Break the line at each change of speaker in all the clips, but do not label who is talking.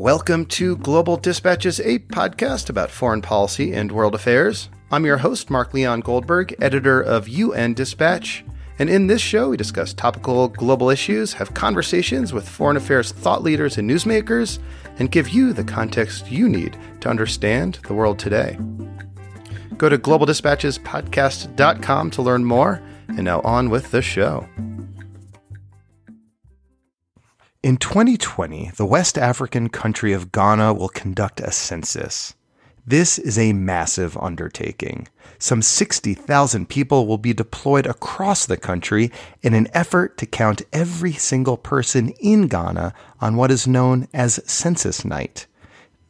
Welcome to Global Dispatches, a podcast about foreign policy and world affairs. I'm your host, Mark Leon Goldberg, editor of UN Dispatch. And in this show, we discuss topical global issues, have conversations with foreign affairs thought leaders and newsmakers, and give you the context you need to understand the world today. Go to globaldispatchespodcast.com to learn more. And now on with the show. In 2020, the West African country of Ghana will conduct a census. This is a massive undertaking. Some 60,000 people will be deployed across the country in an effort to count every single person in Ghana on what is known as Census Night.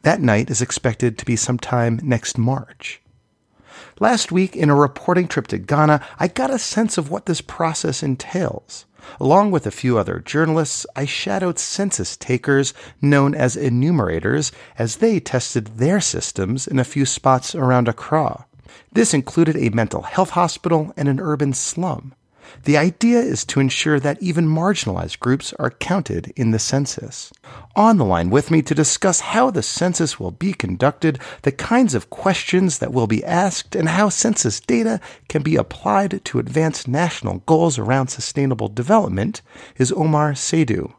That night is expected to be sometime next March. Last week, in a reporting trip to Ghana, I got a sense of what this process entails. Along with a few other journalists, I shadowed census takers known as enumerators as they tested their systems in a few spots around Accra. This included a mental health hospital and an urban slum. The idea is to ensure that even marginalized groups are counted in the census. On the line with me to discuss how the census will be conducted, the kinds of questions that will be asked, and how census data can be applied to advance national goals around sustainable development is Omar Seidu.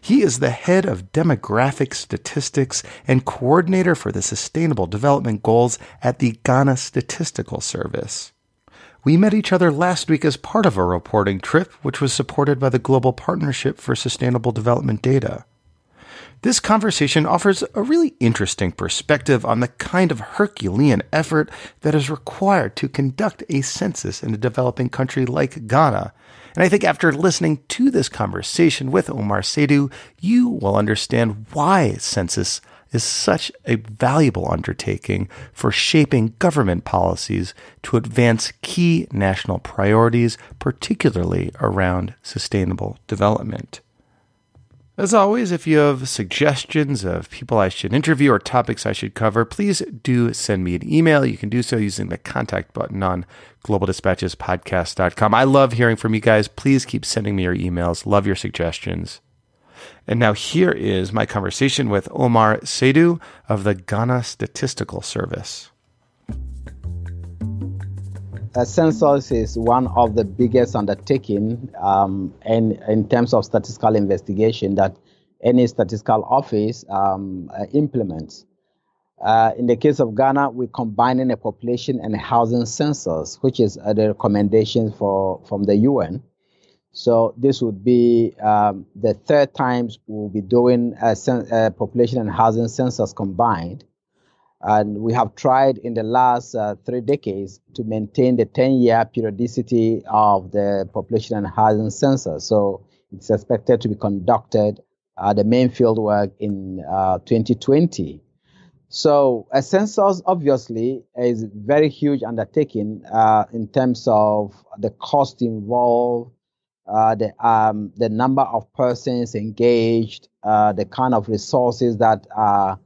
He is the head of demographic statistics and coordinator for the Sustainable Development Goals at the Ghana Statistical Service. We met each other last week as part of a reporting trip, which was supported by the Global Partnership for Sustainable Development Data. This conversation offers a really interesting perspective on the kind of Herculean effort that is required to conduct a census in a developing country like Ghana. And I think after listening to this conversation with Omar Seidu, you will understand why census is such a valuable undertaking for shaping government policies to advance key national priorities, particularly around sustainable development. As always, if you have suggestions of people I should interview or topics I should cover, please do send me an email. You can do so using the contact button on globaldispatchespodcast.com. I love hearing from you guys. Please keep sending me your emails. Love your suggestions. And now here is my conversation with Omar Seidu of the Ghana Statistical Service.
A census is one of the biggest undertaking um, in, in terms of statistical investigation that any statistical office um, uh, implements. Uh, in the case of Ghana, we're combining a population and housing census, which is uh, the recommendation for from the UN. So this would be um, the third times we'll be doing a, a, population and housing census combined. And we have tried in the last uh, three decades to maintain the 10-year periodicity of the population and housing census. So it's expected to be conducted, uh, the main field work in uh, 2020. So a census obviously is a very huge undertaking uh, in terms of the cost involved, uh, the um, the number of persons engaged, uh, the kind of resources that are,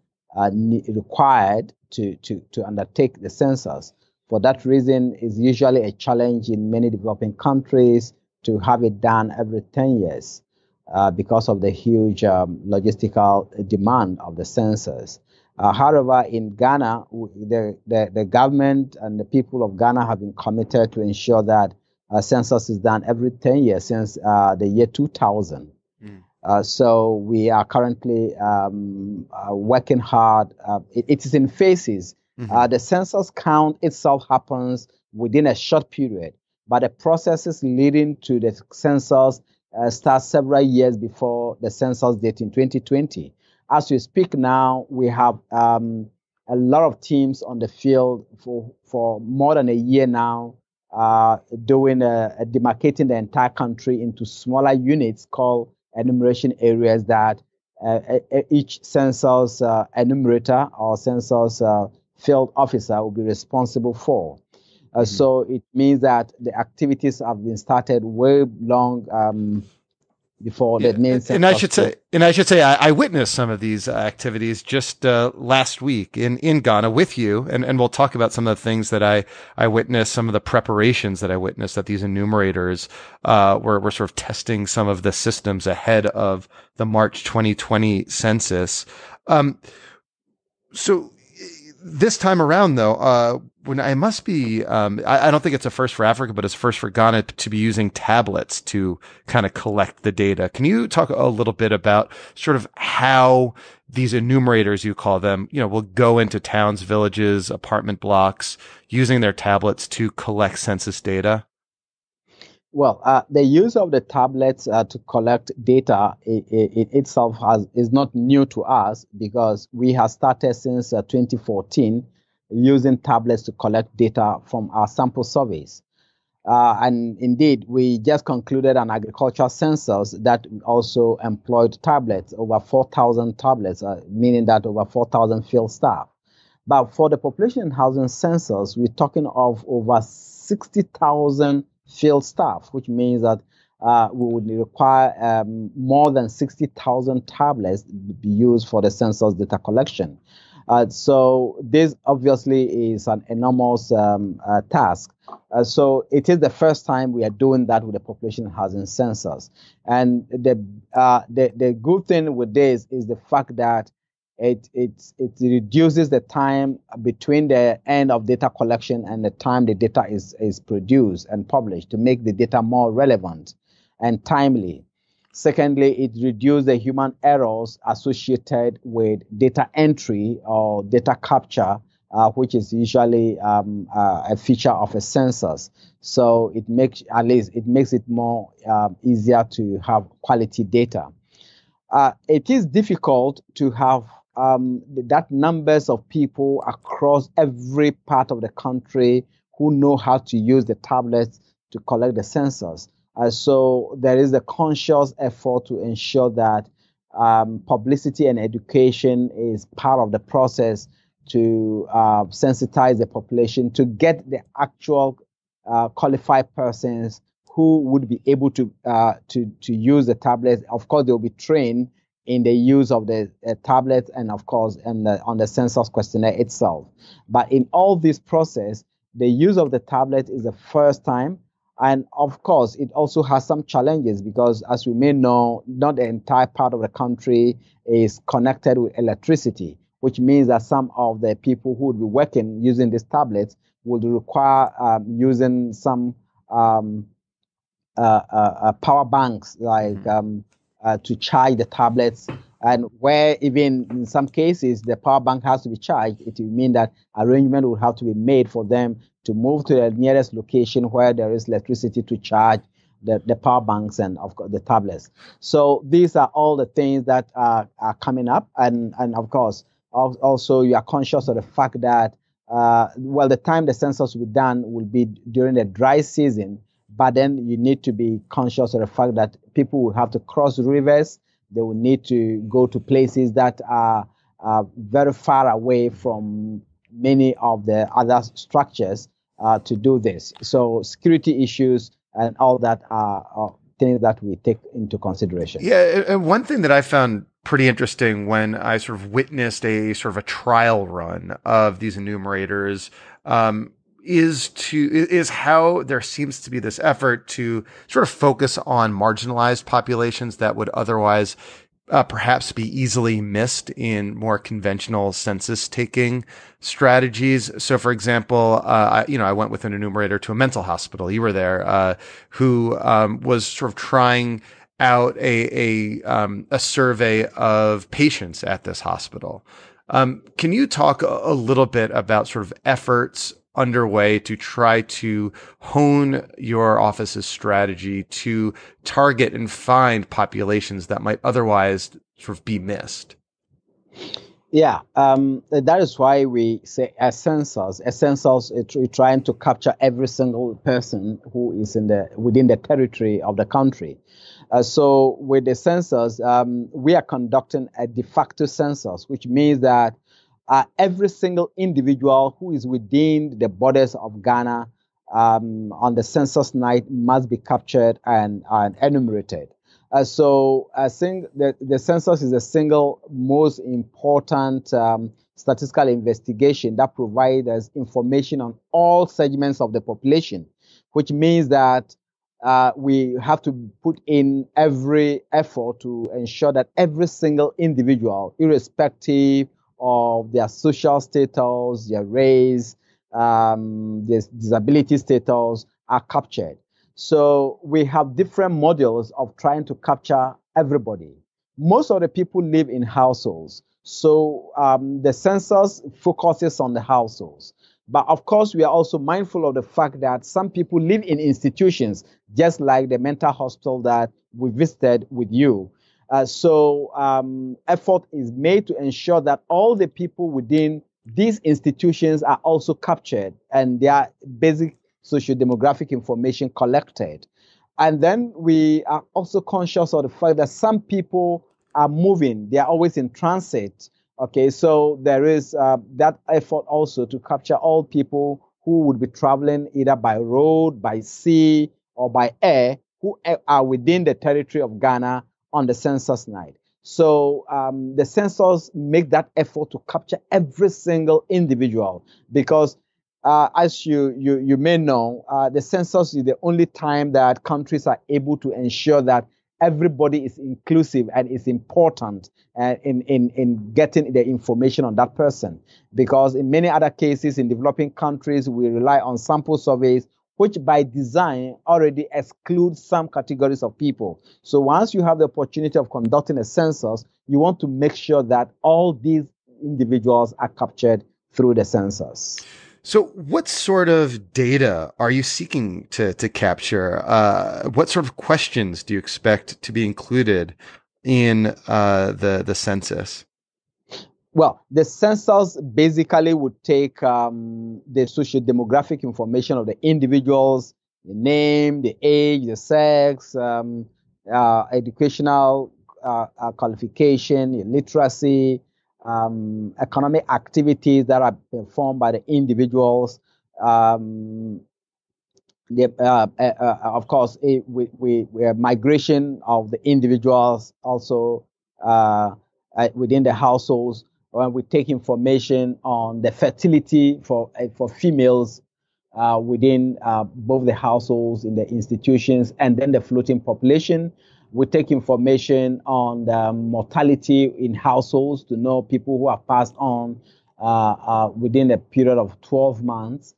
required to, to, to undertake the census. For that reason, it's usually a challenge in many developing countries to have it done every 10 years uh, because of the huge um, logistical demand of the census. Uh, however, in Ghana, the, the, the government and the people of Ghana have been committed to ensure that uh, census is done every 10 years since uh, the year 2000. Mm. Uh, so we are currently um, uh, working hard. Uh, it, it is in phases. Mm-hmm. Uh, the census count itself happens within a short period, but the processes leading to the census start several years before the census date in 2020. As we speak now, we have um, a lot of teams on the field for, for more than a year now uh, doing a, a demarcating the entire country into smaller units called enumeration areas that uh, each census uh, enumerator or census uh, field officer will be responsible for. Uh, mm-hmm. So it means that the activities have been started way long um, before yeah. main.
And I should say, and I should say, I, I witnessed some of these activities just uh, last week in in Ghana with you, and and we'll talk about some of the things that I I witnessed, some of the preparations that I witnessed that these enumerators uh, were were sort of testing some of the systems ahead of the March 2020 census. Um, so this time around, though, uh, when I must be, um, I, I, don't think it's a first for Africa, but it's first for Ghana to be using tablets to kind of collect the data. Can you talk a little bit about sort of how these enumerators, you call them, you know, will go into towns, villages, apartment blocks using their tablets to collect census data?
Well, uh, the use of the tablets uh, to collect data it, it itself has, is not new to us because we have started since uh, 2014 using tablets to collect data from our sample surveys. Uh, and indeed, we just concluded an agricultural census that also employed tablets, over 4,000 tablets, uh, meaning that over 4,000 field staff. But for the population and housing census, we're talking of over 60,000 field staff, which means that uh, we would require um, more than 60,000 tablets to be used for the census data collection. Uh, so this obviously is an enormous um, uh, task. Uh, so it is the first time we are doing that with the population housing census. And the, uh, the, the good thing with this is the fact that it, it, it reduces the time between the end of data collection and the time the data is, is produced and published to make the data more relevant and timely. Secondly, it reduces the human errors associated with data entry or data capture, uh, which is usually um, uh, a feature of a census. So it makes at least it makes it more uh, easier to have quality data. Uh, it is difficult to have um, that numbers of people across every part of the country who know how to use the tablets to collect the census. Uh, so there is a conscious effort to ensure that um, publicity and education is part of the process to uh, sensitize the population to get the actual uh, qualified persons who would be able to uh, to to use the tablets. Of course, they will be trained in the use of the uh, tablet and of course and on the census questionnaire itself. But in all this process, the use of the tablet is the first time and of course, it also has some challenges because, as we may know, not the entire part of the country is connected with electricity, which means that some of the people who would be working using these tablets would require um, using some um, uh, uh, uh, power banks, like mm-hmm. um, uh, to charge the tablets. And where even in some cases the power bank has to be charged, it will mean that arrangement will have to be made for them to move to the nearest location where there is electricity to charge the, the power banks and of course the tablets. So these are all the things that are, are coming up, and and of course also you are conscious of the fact that uh, well the time the census will be done will be during the dry season, but then you need to be conscious of the fact that people will have to cross rivers. They will need to go to places that are, are very far away from many of the other structures uh, to do this. So security issues and all that are, are, things that we take into consideration.
Yeah, and one thing that I found pretty interesting when I sort of witnessed a sort of a trial run of these enumerators um, is to is how there seems to be this effort to sort of focus on marginalized populations that would otherwise uh, perhaps be easily missed in more conventional census taking strategies. So, for example, uh, I, you know, I went with an enumerator to a mental hospital. You were there, uh, who um, was sort of trying out a a, um, a survey of patients at this hospital. Um, can you talk a, a little bit about sort of efforts underway to try to hone your office's strategy to target and find populations that might otherwise sort of be missed?
Yeah, um, that is why we say a census. A census is trying to capture every single person who is in the within the territory of the country. Uh, so with the census, um, we are conducting a de facto census, which means that uh, every single individual who is within the borders of Ghana um, on the census night must be captured and, and enumerated. Uh, so I think that the census is the single most important um, statistical investigation that provides us information on all segments of the population, which means that uh, we have to put in every effort to ensure that every single individual, irrespective of their social status, their race, um, their disability status, are captured. So we have different models of trying to capture everybody. Most of the people live in households. So um, the census focuses on the households. But of course, we are also mindful of the fact that some people live in institutions, just like the mental hospital that we visited with you. Uh, so um, effort is made to ensure that all the people within these institutions are also captured and their basic socio-demographic information collected. And then we are also conscious of the fact that some people are moving, they are always in transit. Okay, so there is uh, that effort also to capture all people who would be traveling either by road, by sea, or by air who are within the territory of Ghana on the census night. So um, the census make that effort to capture every single individual because uh, as you, you, you may know, uh, the census is the only time that countries are able to ensure that everybody is inclusive and is important uh, in, in, in getting the information on that person. Because in many other cases in developing countries, we rely on sample surveys, which by design already excludes some categories of people. So once you have the opportunity of conducting a census, you want to make sure that all these individuals are captured through the census.
So, what sort of data are you seeking to to capture? Uh, what sort of questions do you expect to be included in uh, the the census?
Well, the census basically would take um, the social demographic information of the individuals, the name, the age, the sex, um, uh, educational uh, uh, qualification, literacy, um, economic activities that are performed by the individuals. Um, the, uh, uh, uh, of course, it, we, we, we migration of the individuals also within the households. When we take information on the fertility for uh, for females within both the households in the institutions, and then the floating population we take information on the mortality in households to know people who have passed on uh, uh, within a period of 12 months,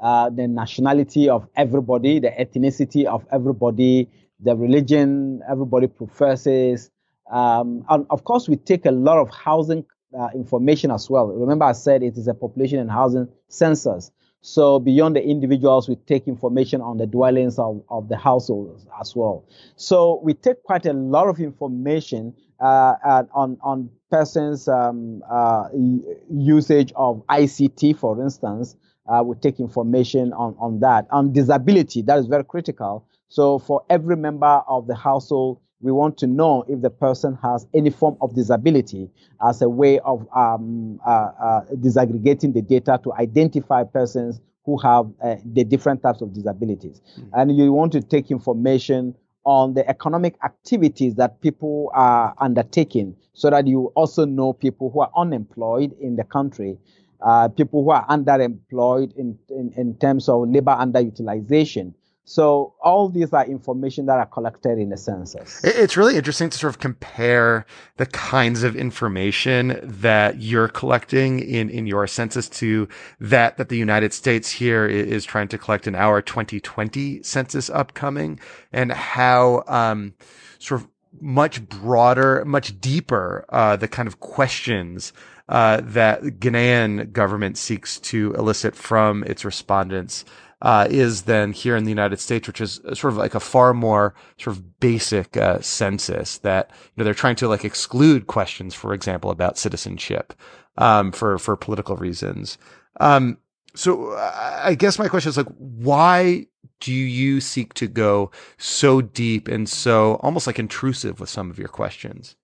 uh, the nationality of everybody, the ethnicity of everybody, the religion everybody professes. Um, and of course, we take a lot of housing uh, information as well. Remember, I said it is a population and housing census. So beyond the individuals, we take information on the dwellings of, of the households as well. So we take quite a lot of information uh, on on persons' um, uh, usage of ICT, for instance. Uh, we take information on, on that. On disability, that is very critical. So for every member of the household, we want to know if the person has any form of disability as a way of um, uh, uh, disaggregating the data to identify persons who have uh, the different types of disabilities. Mm-hmm. And you want to take information on the economic activities that people are undertaking so that you also know people who are unemployed in the country. Uh, people who are underemployed in, in, in terms of labor underutilization, so all these are information that are collected in the census.
It's really interesting to sort of compare the kinds of information that you're collecting in, in your census to that that the United States here is trying to collect in our 2020 census upcoming and how um, sort of much broader, much deeper uh, the kind of questions uh, that Ghanaian government seeks to elicit from its respondents uh, is than here in the United States, which is sort of like a far more sort of basic uh, census that you know they're trying to like exclude questions, for example, about citizenship um, for for political reasons. Um, so I guess my question is like, why do you seek to go so deep and so almost like intrusive with some of your questions?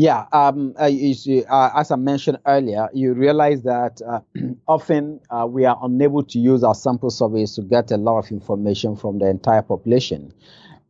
Yeah, um, uh, see, uh, as I mentioned earlier, you realize that uh, often uh, we are unable to use our sample surveys to get a lot of information from the entire population.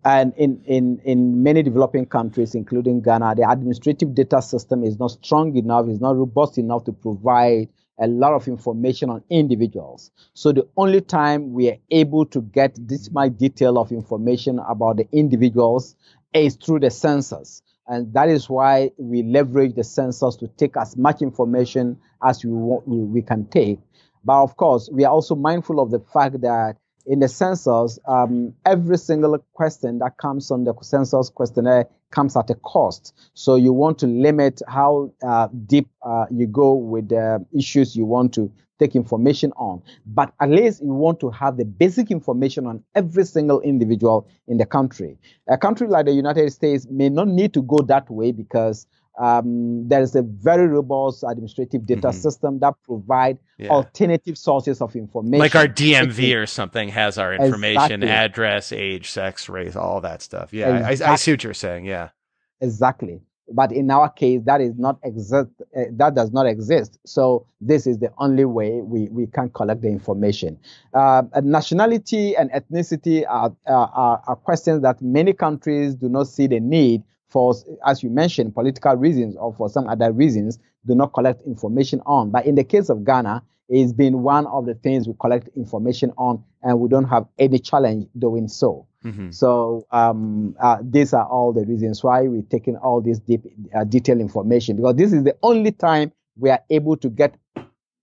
And in, in, in many developing countries, including Ghana, the administrative data system is not strong enough, is not robust enough to provide a lot of information on individuals. So the only time we are able to get this much detail of information about the individuals is through the census. And that is why we leverage the census to take as much information as we, want, we, can take. But of course, we are also mindful of the fact that in the census, um, every single question that comes on the census questionnaire comes at a cost. So you want to limit how uh, deep uh, you go with the issues you want to take information on. But at least you want to have the basic information on every single individual in the country. A country like the United States may not need to go that way because um, there is a very robust administrative data mm-hmm. system that provide yeah. alternative sources of information.
Like our DMV or something has our information, exactly. address, age, sex, race, all that stuff. Yeah, exactly. I, I, see what you're saying. Yeah,
exactly. But in our case, that is not exist. Uh, that does not exist. So this is the only way we, we can collect the information. Uh, nationality and ethnicity are, are, are questions that many countries do not see the need for, as you mentioned, political reasons or for some other reasons, do not collect information on. But in the case of Ghana, it's been one of the things we collect information on, and we don't have any challenge doing so. Mm-hmm. So um, uh, these are all the reasons why we're taking all this deep, uh, detailed information because this is the only time we are able to get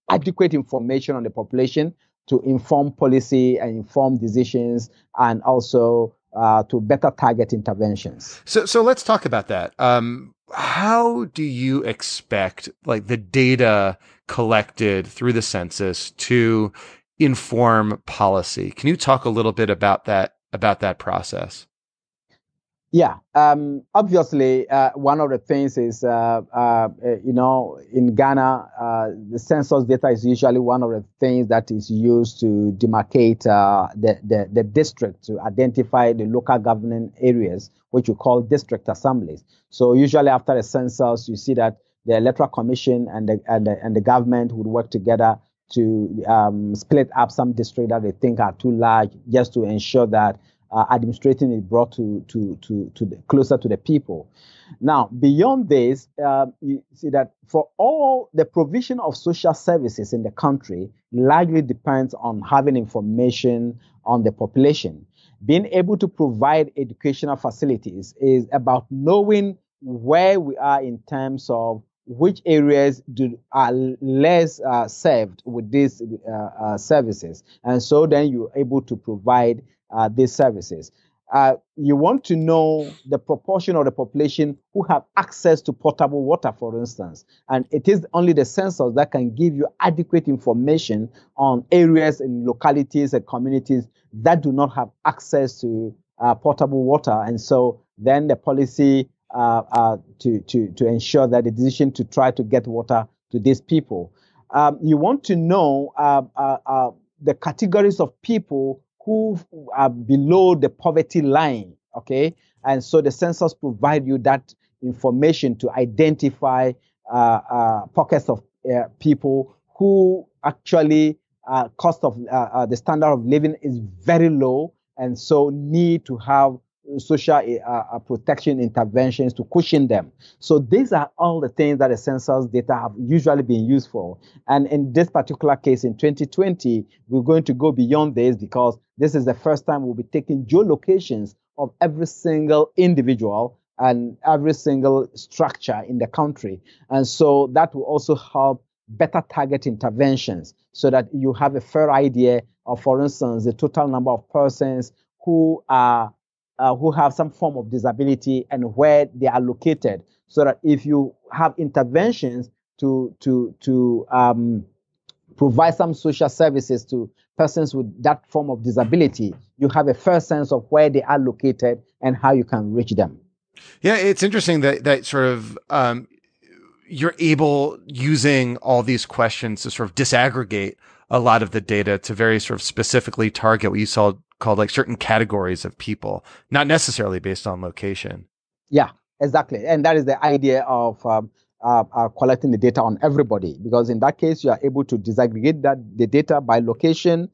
adequate information on the population to inform policy and inform decisions and also uh, to better target interventions.
So, so let's talk about that. Um, how do you expect like the data collected through the census to inform policy? Can you talk a little bit about that about that process?
Yeah, um, obviously, uh, one of the things is, uh, uh, you know, in Ghana, uh, the census data is usually one of the things that is used to demarcate uh, the, the, the district to identify the local governing areas, which you call district assemblies. So usually after the census, you see that the electoral commission and the, and the, and the government would work together to um, split up some districts that they think are too large, just to ensure that uh, administrating is brought to to to to the, closer to the people. Now, beyond this, uh, you see that for all the provision of social services in the country largely depends on having information on the population. Being able to provide educational facilities is about knowing where we are in terms of which areas do, are less uh, served with these uh, uh, services, and so then you're able to provide uh, these services. Uh, you want to know the proportion of the population who have access to potable water, for instance. And it is only the census that can give you adequate information on areas and localities and communities that do not have access to potable water. And so then the policy to, to, to ensure that the decision to try to get water to these people. Um, you want to know uh, the categories of people who are below the poverty line. Okay, and so the census provide you that information to identify uh, uh, pockets of uh, people who actually uh, cost of uh, uh, the standard of living is very low, and so need to have social uh, protection interventions to cushion them. So these are all the things that the census data have usually been used for. And in this particular case, in 2020, we're going to go beyond this because this is the first time we'll be taking geolocations of every single individual and every single structure in the country. And so that will also help better target interventions so that you have a fair idea of, for instance, the total number of persons who are uh, who have some form of disability and where they are located, so that if you have interventions to to to um, provide some social services to persons with that form of disability, you have a first sense of where they are located and how you can reach them.
Yeah, it's interesting that that sort of um, you're able using all these questions to sort of disaggregate a lot of the data to very sort of specifically target what you saw called like certain categories of people, not necessarily based on location.
Yeah, exactly. And that is the idea of um, uh, uh, collecting the data on everybody, because in that case, you are able to disaggregate that the data by location,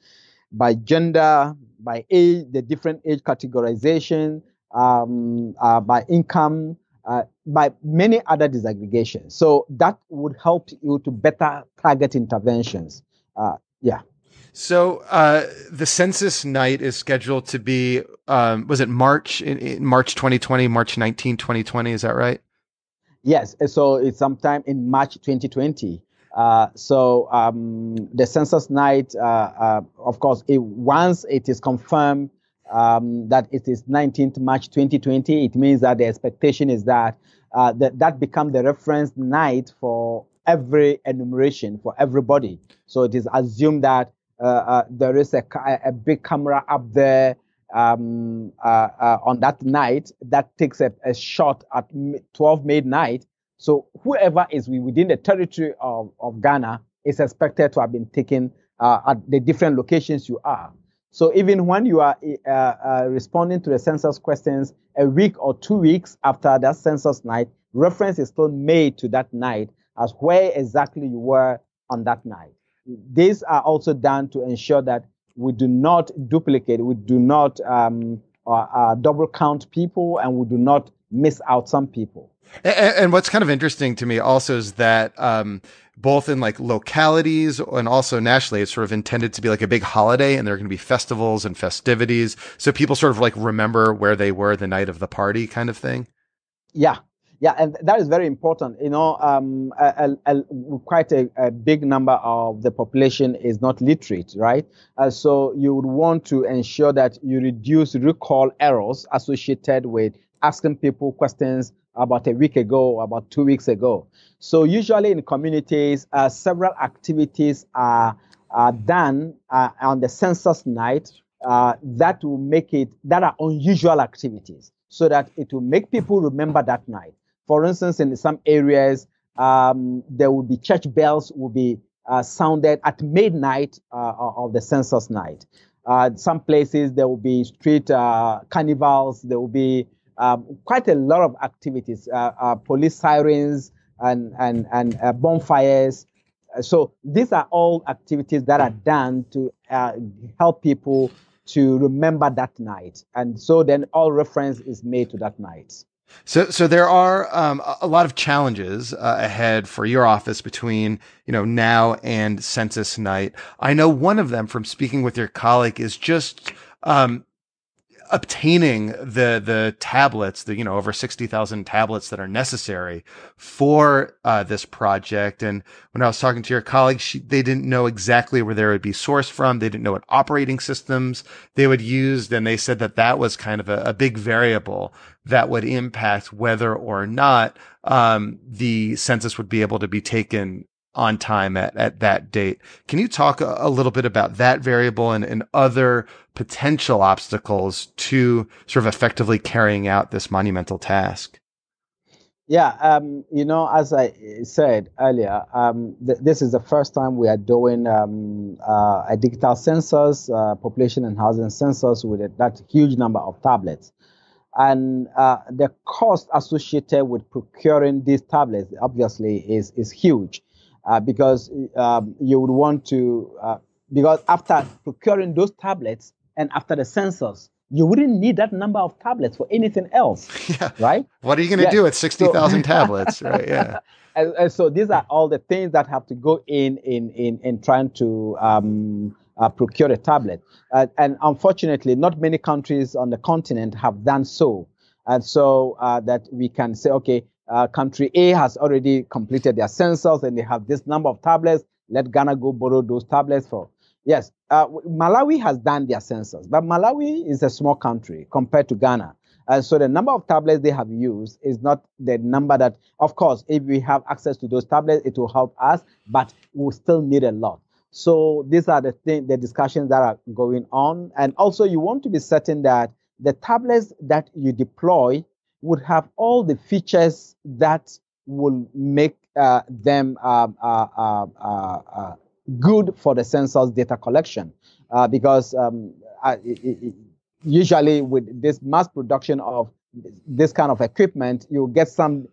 by gender, by age, the different age categorization, um, uh, by income, uh, by many other disaggregations. So that would help you to better target interventions. Uh, yeah.
So uh, the census night is scheduled to be, um, was it March, in, in March 2020, March 19, 2020? Is that right?
Yes. So it's sometime in March 2020. Uh, so um, the census night, uh, uh, of course, it, once it is confirmed um, that it is 19th March 2020, it means that the expectation is that uh, that, that become the reference night for every enumeration for everybody. So it is assumed that there is a, a big camera up there um, on that night that takes a, a shot at 12 midnight so whoever is within the territory of, of Ghana is expected to have been taken uh, at the different locations you are. So even when you are uh, uh, responding to the census questions a week or two weeks after that census night, reference is still made to that night as where exactly you were on that night. These are also done to ensure that we do not duplicate, we do not um, uh, uh double count people, and we do not miss out some people.
And, and, what's kind of interesting to me also is that um, both in like localities and also nationally, it's sort of intended to be like a big holiday, and there are going to be festivals and festivities, so people sort of like remember where they were the night of the party, kind of thing.
Yeah, yeah, and that is very important. You know, um, a, a, a, quite a, big number of the population is not literate, right? Uh, so you would want to ensure that you reduce recall errors associated with asking people questions about a week ago, about two weeks ago. So usually in communities, uh, several activities are, are done uh, on the census night uh, that will make it, that are unusual activities so that it will make people remember that night. For instance, in some areas, um, there will be church bells will be uh, sounded at midnight uh, of the census night. Uh, some places there will be street carnivals. There will be um, quite a lot of activities, uh, uh, police sirens and and and uh, bonfires. So these are all activities that are done to uh, help people to remember that night, and so then all reference is made to that night.
So, so there are um, a lot of challenges uh, ahead for your office between you know now and census night. I know one of them from speaking with your colleague is just um, obtaining the the tablets, the you know over sixty thousand tablets that are necessary for uh, this project. And when I was talking to your colleagues, she, they didn't know exactly where they would be sourced from. They didn't know what operating systems they would use, and they said that that was kind of a, a big variable that would impact whether or not um, the census would be able to be taken on time at, at that date. Can you talk a, a little bit about that variable and, and other potential obstacles to sort of effectively carrying out this monumental task?
Yeah, um, you know, as I said earlier, um, th- this is the first time we are doing um, uh, a digital census, uh, population and housing census with that huge number of tablets. And uh, the cost associated with procuring these tablets obviously is, is huge uh, because um, you would want to, uh, because after procuring those tablets and after the census, you wouldn't need that number of tablets for anything else, yeah. right?
What are you going to do with 60,000 so, tablets, right? Yeah.
And, and, so these are all the things that have to go in in in, in trying to um, uh, procure a tablet. Uh, and unfortunately, not many countries on the continent have done so. And so uh, that we can say, okay, uh, country A has already completed their census and they have this number of tablets. Let Ghana go borrow those tablets for. Yes, uh, Malawi has done their census, but Malawi is a small country compared to Ghana. And so the number of tablets they have used is not the number that, of course, if we have access to those tablets, it will help us, but we'll still need a lot. So these are the thing, the discussions that are going on. And also you want to be certain that the tablets that you deploy would have all the features that will make uh, them um, uh, uh, uh, uh good for the census data collection. Because um, it, usually with this mass production of this kind of equipment, you get some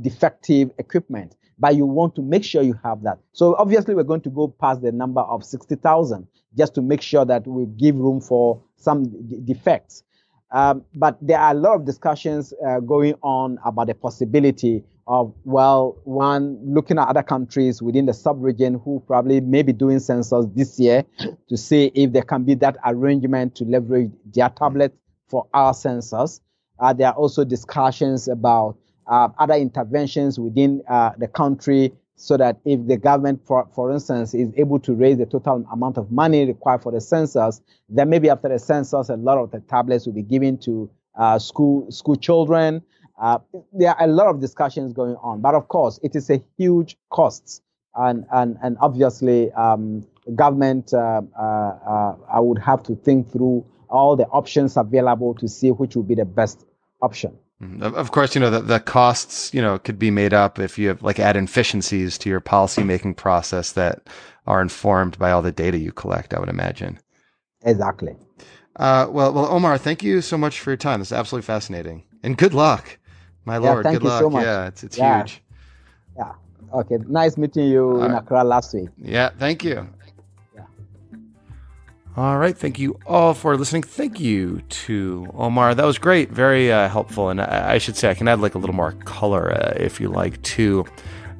defective equipment, but you want to make sure you have that. So obviously, we're going to go past the number of 60,000 just to make sure that we give room for some d- defects. Um, but there are a lot of discussions uh, going on about the possibility of, well, one, looking at other countries within the sub-region who probably may be doing census this year to see if there can be that arrangement to leverage their tablets for our census. Uh, there are also discussions about uh, other interventions within uh, the country so that if the government, for, for instance, is able to raise the total amount of money required for the census, then maybe after the census, a lot of the tablets will be given to uh, school school children. Uh, there are a lot of discussions going on, but of course, it is a huge cost, and and and obviously, um, government uh, uh, uh I would have to think through all the options available to see which will be the best option.
Mm-hmm. Of course, you know, the, the costs, you know, could be made up if you have like add efficiencies to your policy making process that are informed by all the data you collect, I would imagine.
Exactly.
Uh, well, well, Omar, thank you so much for your time. This is absolutely fascinating. And good luck, my yeah, lord. Good luck. So much. yeah, it's, it's yeah. huge.
Yeah. Okay. Nice meeting you all in right. Accra last week.
Yeah. Thank you. All right. Thank you all for listening. Thank you to Omar. That was great. Very uh, helpful. And I, I, should say, I can add like a little more color uh, if you like to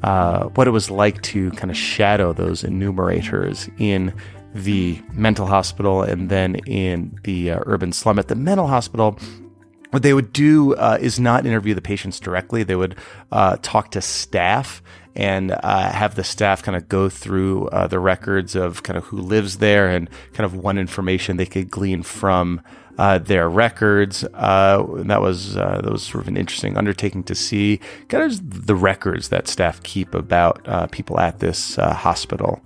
uh, what it was like to kind of shadow those enumerators in the mental hospital and then in the uh, urban slum. At the mental hospital, what they would do uh, is not interview the patients directly. They would uh, talk to staff and uh, have the staff kind of go through uh, the records of kind of who lives there and kind of what information they could glean from uh, their records. Uh, that was that was sort of an interesting undertaking to see kind of the records that staff keep about people at this hospital.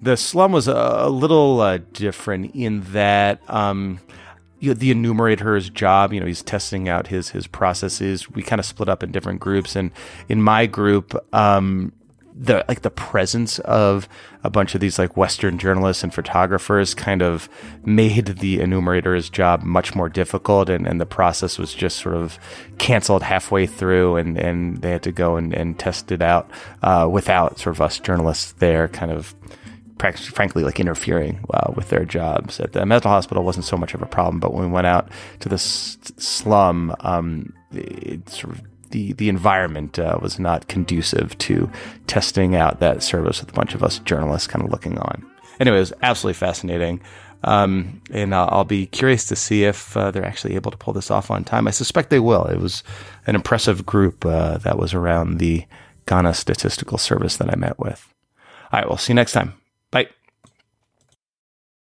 The slum was a, little different in that. Um, you know, the enumerator's job. You know, he's testing out his his processes. We kind of split up in different groups, and in my group, um, the like the presence of a bunch of these like Western journalists and photographers kind of made the enumerator's job much more difficult, and, and the process was just sort of canceled halfway through, and, and they had to go and, and test it out uh, without sort of us journalists there, kind of frankly like interfering uh, with their jobs. At the mental hospital wasn't so much of a problem, but when we went out to the s- slum, um, it sort of the the environment uh, was not conducive to testing out that service with a bunch of us journalists kind of looking on. Anyway, it was absolutely fascinating. Um, and uh, I'll be curious to see if uh, they're actually able to pull this off on time. I suspect they will. It was an impressive group uh, that was around the Ghana Statistical Service that I met with. All right, we'll see you next time.